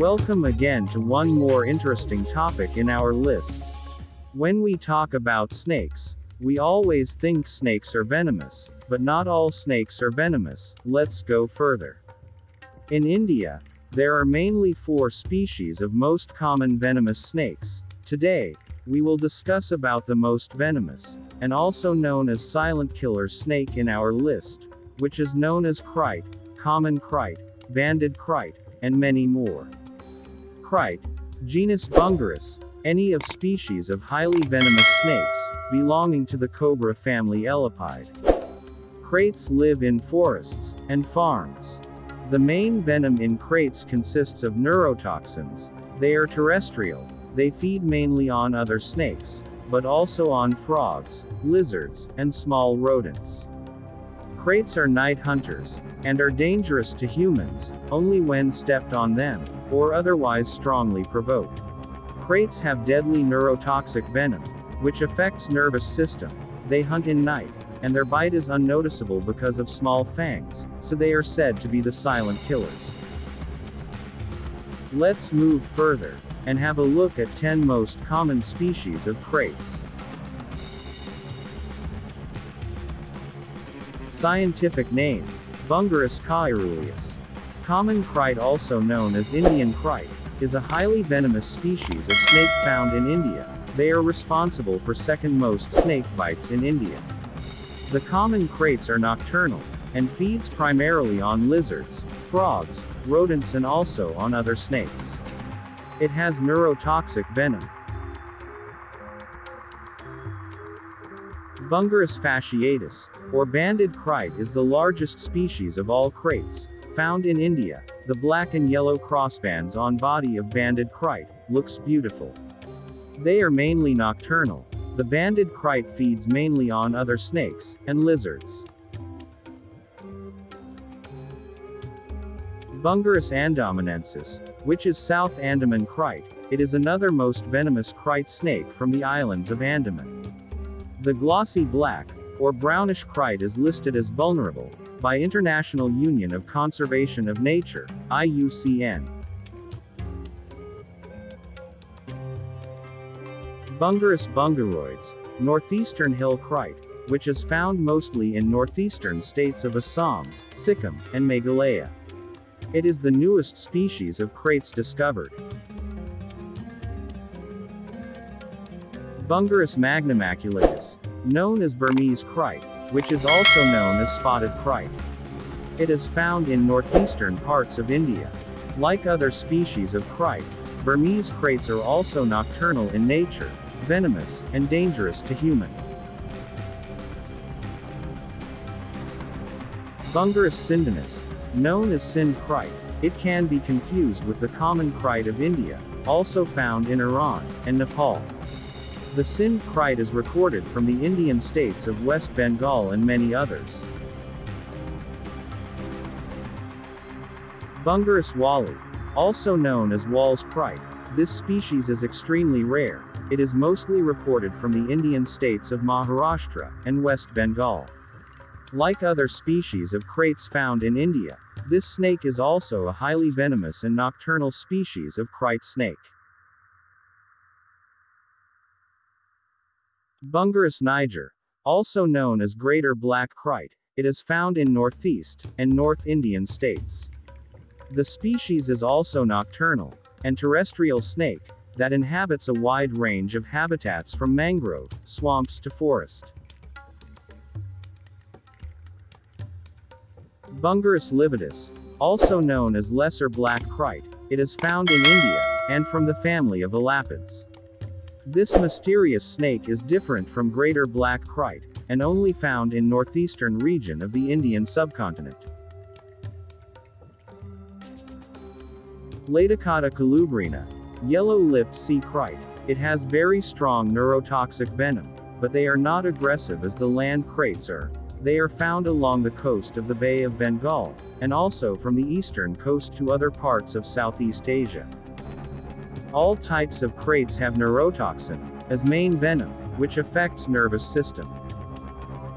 Welcome again to one more interesting topic in our list. When we talk about snakes, we always think snakes are venomous, but not all snakes are venomous. Let's go further. In India, there are mainly four species of most common venomous snakes. Today, we will discuss about the most venomous, and also known as silent killer snake in our list, which is known as krait, common krait, banded krait, and many more. Krait, genus Bungarus, any of species of highly venomous snakes, belonging to the cobra family Elapidae. Kraits live in forests and farms. The main venom in kraits consists of neurotoxins. They are terrestrial. They feed mainly on other snakes, but also on frogs, lizards, and small rodents. Kraits are night hunters, and are dangerous to humans, only when stepped on them, or otherwise strongly provoked. Kraits have deadly neurotoxic venom, which affects nervous system. They hunt in night, and their bite is unnoticeable because of small fangs, so they are said to be the silent killers. Let's move further, and have a look at 10 most common species of kraits. Scientific name, Bungarus caeruleus. Common krait also known as Indian krait, is a highly venomous species of snake found in India. They are responsible for second most snake bites in India. The common kraits are nocturnal, and feeds primarily on lizards, frogs, rodents and also on other snakes. It has neurotoxic venom. Bungarus fasciatus, or banded krait is the largest species of all kraits, found in India. The black and yellow crossbands on body of banded krait, looks beautiful. They are mainly nocturnal. The banded krait feeds mainly on other snakes, and lizards. Bungarus andamanensis, which is South Andaman krait, it is another most venomous krait snake from the islands of Andaman. The glossy black, or brownish krait is listed as vulnerable, by International Union of Conservation of Nature, IUCN. Bungarus bungaroides, northeastern hill krait, which is found mostly in northeastern states of Assam, Sikkim, and Meghalaya. It is the newest species of kraits discovered. Bungarus magnimaculatus, known as Burmese krait, which is also known as spotted krait. It is found in northeastern parts of India. Like other species of krait, Burmese kraits are also nocturnal in nature, venomous, and dangerous to human. Bungarus sindanus, known as Sind krait, it can be confused with the common krait of India, also found in Iran and Nepal. The Sind krait is recorded from the Indian states of West Bengal and many others. Bungarus walli, also known as Wall's krait, this species is extremely rare, it is mostly reported from the Indian states of Maharashtra and West Bengal. Like other species of kraits found in India, this snake is also a highly venomous and nocturnal species of krait snake. Bungarus niger, also known as greater black krait, it is found in northeast and north Indian states. The species is also nocturnal and terrestrial snake that inhabits a wide range of habitats from mangrove swamps to forest. Bungarus lividus, also known as lesser black krait, it is found in India and from the family of elapids. This mysterious snake is different from greater black krait, and only found in northeastern region of the Indian subcontinent. Laticauda colubrina, yellow-lipped sea krait, it has very strong neurotoxic venom, but they are not aggressive as the land kraits are. They are found along the coast of the Bay of Bengal, and also from the eastern coast to other parts of Southeast Asia. All types of kraits have neurotoxin, as main venom, which affects nervous system.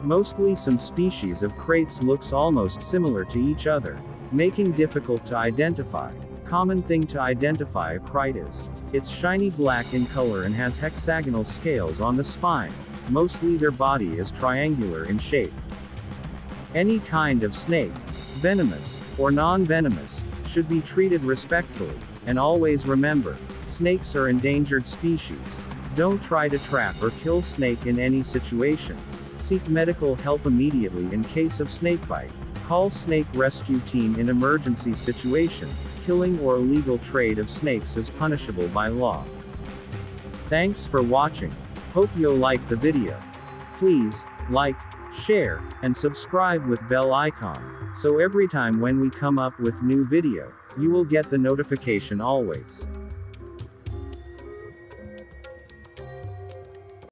Mostly some species of kraits looks almost similar to each other, making difficult to identify. common thing to identify a krait is. It's shiny black in color and has hexagonal scales on the spine. Mostly their body is triangular in shape. Any kind of snake, venomous, or non-venomous, should be treated respectfully, and always remember, snakes are endangered species. Don't try to trap or kill snake in any situation. Seek medical help immediately in case of snakebite. Call snake rescue team in emergency situation. Killing or illegal trade of snakes is punishable by law. Thanks for watching. Hope you'll like the video. Please, like, share, and subscribe with bell icon, so every time when we come up with new video, you will get the notification always.